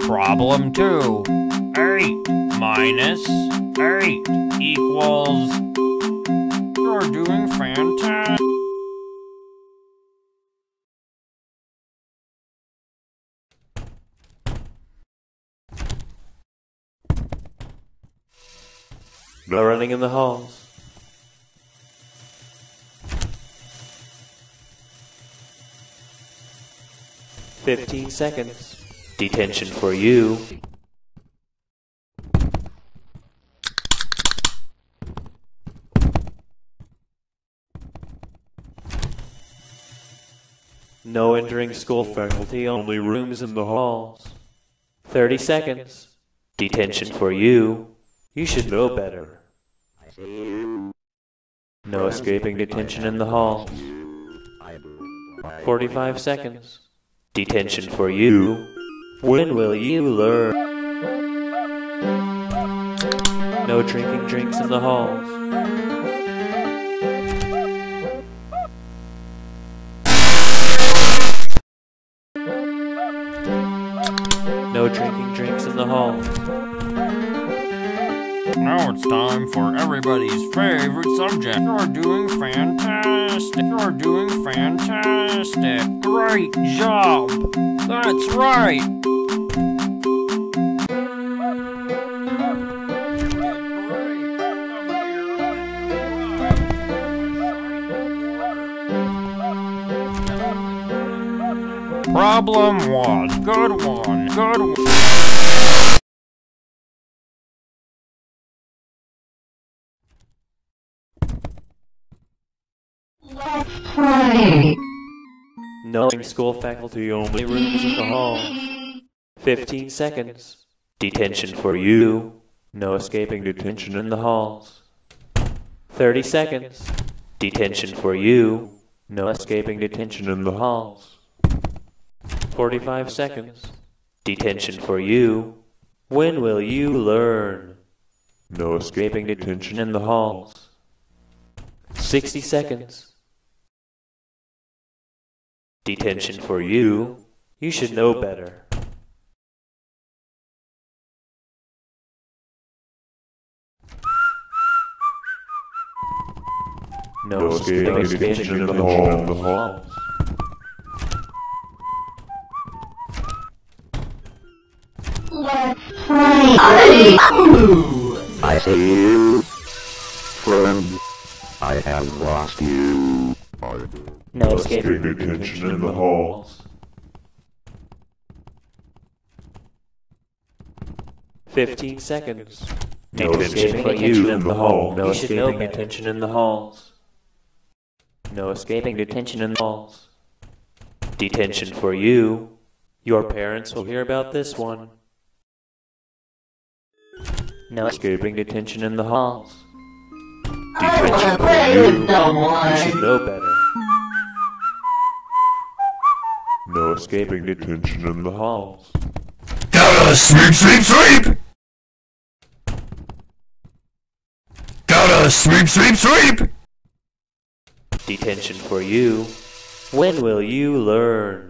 Problem 2. 8 minus 8 equals... You're doing fantastic. No running in the halls. Fifteen seconds. Detention for you. No entering school faculty, only rooms in the halls. Thirty seconds. Detention for you. You should know better. No escaping detention in the halls. 45 seconds. Detention for you. When will you learn? No drinking drinks in the halls. No drinking drinks in the halls. Now it's time for everybody's favorite subject. You're doing fantastic. You're doing fantastic. Great job. That's right. Problem one. Good one. Good one. No school faculty only rooms in the halls. 15 seconds. Detention for you. No escaping detention in the halls. 30 seconds. Detention for you. No escaping detention in the halls. 45 seconds. Detention for you. When will you learn? No escaping detention in the halls. 60 seconds. Detention for you. You should know better. No escaping detention in the halls. I see you. Friend, I have lost you. No escaping detention in the halls. 15 seconds. No escaping detention in the halls. No escaping detention in the halls. No escaping detention in the halls. Detention for you. Your parents will hear about this one. No escaping detention in the halls. Detention for you. You should know better. No escaping detention in the halls. Gotta sweep, sweep, sweep! Gotta sweep, sweep, sweep! Detention for you. When will you learn?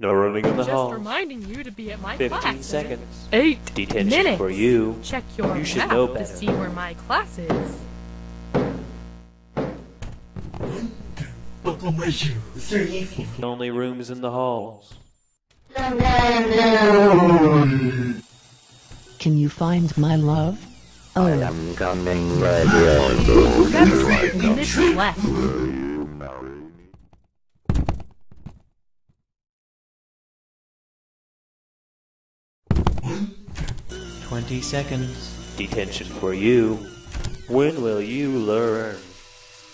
No running in the Just halls. reminding you to be at my 15 class. seconds. Eight Detention minutes. for you. Check your You should map know to see where my class is. Only rooms in the halls. Can you find my love? Oh, I'm coming right here. That's minutes left. Twenty seconds. Detention for you. When will you learn?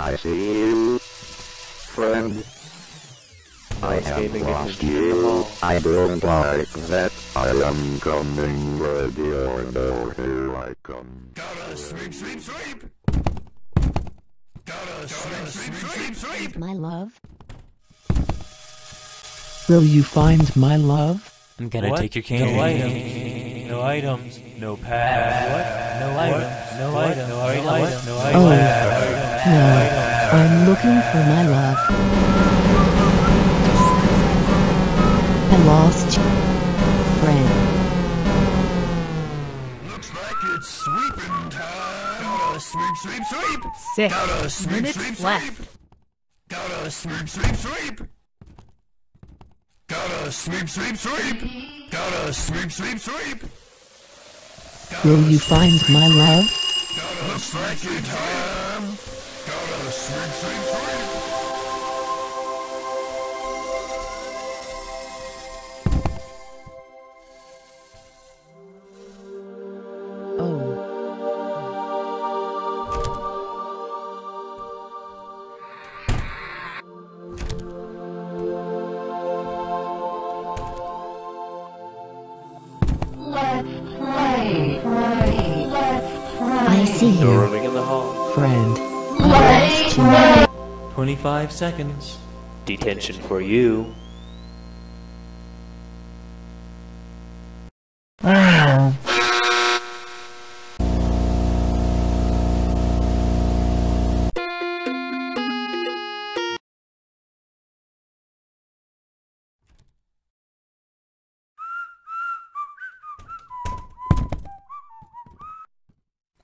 I see you, friend. I have lost detention in the you. I don't like that. I am coming, ready or no, here I come. Gotta sweep, sweep, sweep. Gotta sweep, sweep, sweep, sweep. My love? Will you find my love? I'm gonna What? take your candy. No items. No items. No pass. What? No items. No items. No items. No Oh, no. I'm looking for my love. I lost you. Friend. Looks like it's sweeping time. Gotta sweep, sweep, sweep. Six Gotta sweep, minutes sweep, left. sweep. Gotta sweep, sweep, sweep. Gotta sweep, sweep, sweep. Gotta sweep, sweep, sweep. Will you find my love? I see No in the hall. friend. I 25 seconds. Detention for you. Ah.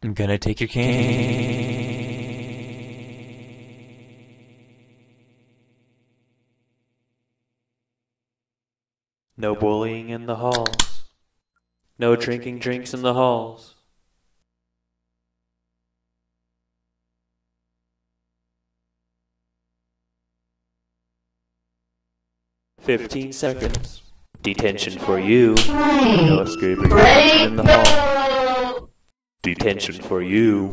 I'm gonna take your cane. No bullying in the halls. No drinking drinks in the halls. Fifteen seconds. Detention for you. No escaping in the hall. Detention for you.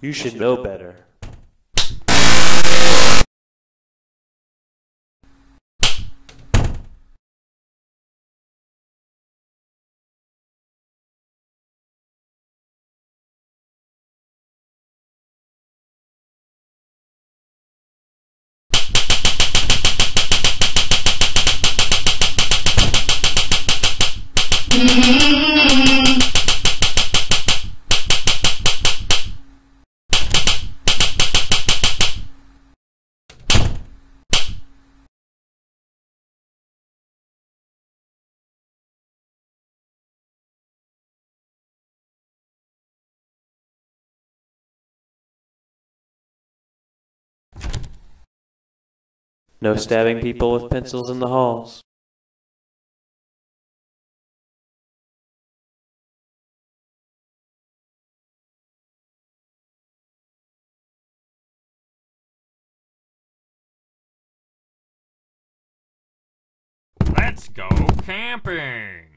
You should know better. No stabbing people with pencils in the halls. Let's go camping.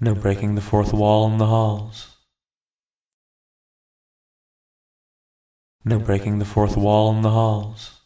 No breaking the fourth wall in the halls. No breaking the fourth wall in the halls.